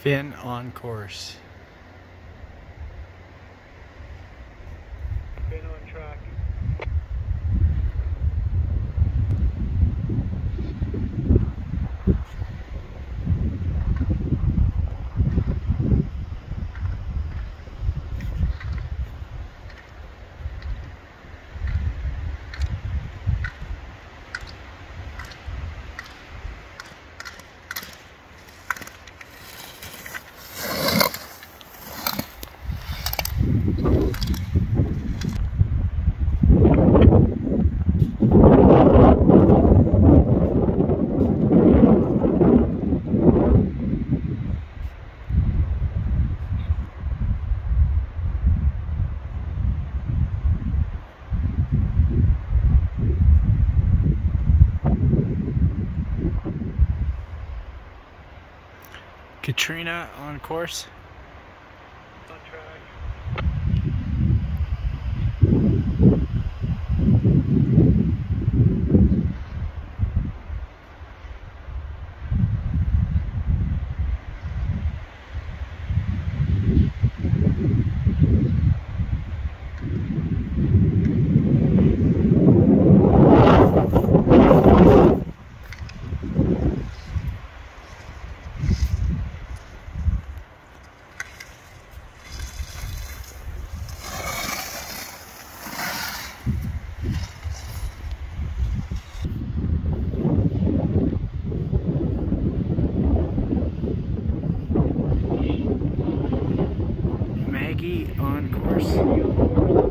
Finn on course. On track. Katrina on course. years.